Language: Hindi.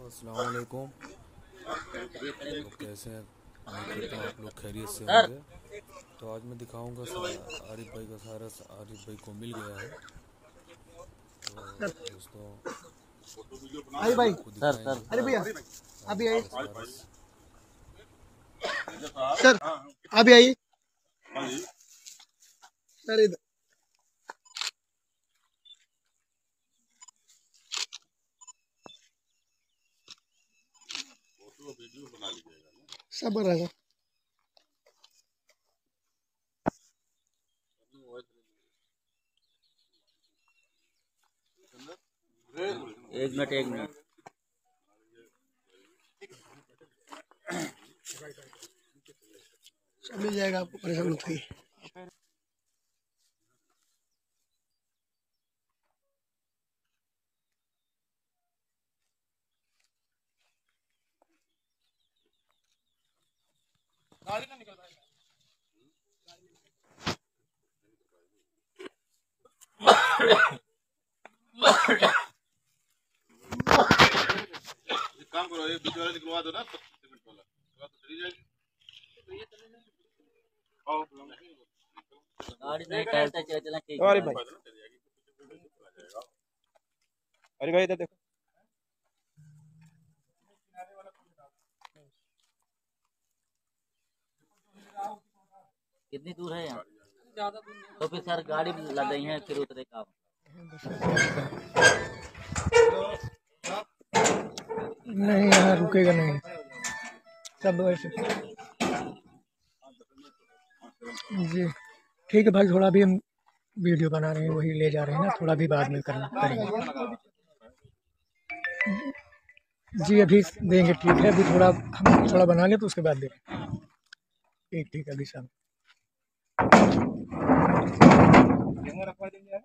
असलकुम तो कैसे हैं? करता आप लोग खैरियत से होंगे। तो आज मैं दिखाऊँगा आरिफ भाई का सारा आरिफ भाई को मिल गया है। तो दोस्तों आई भाई आपको दिखाएँगे। अरे भैया अभी आइए। सर अभी आइए। सर इधर। सब रहेगा रहा है एक मिनट एक मिनट। सब मिल जाएगा आपको परेशान मत होइए। एक काम करो ये बीच वाला निकलवा दो ना सीमेंट वाला। थोड़ा तो चली जाएगी। गाड़ी नहीं टहलते चले चले ठीक अरे भाई। अरे भाई इधर देखो। कितनी दूर है यहाँ? तो फिर सर गाड़ी भी लग गई है फिर उतरे का नहीं यहाँ रुकेगा नहीं। सब वैसे जी। ठीक है भाई थोड़ा भी हम वीडियो बना रहे हैं वही ले जा रहे हैं ना थोड़ा भी बाद में करना करेंगे। जी अभी देंगे ठीक है अभी थोड़ा हम थोड़ा बना लें तो उसके बाद देंगे ठीक ठीक है अभी शाम। Jangan apa adanya.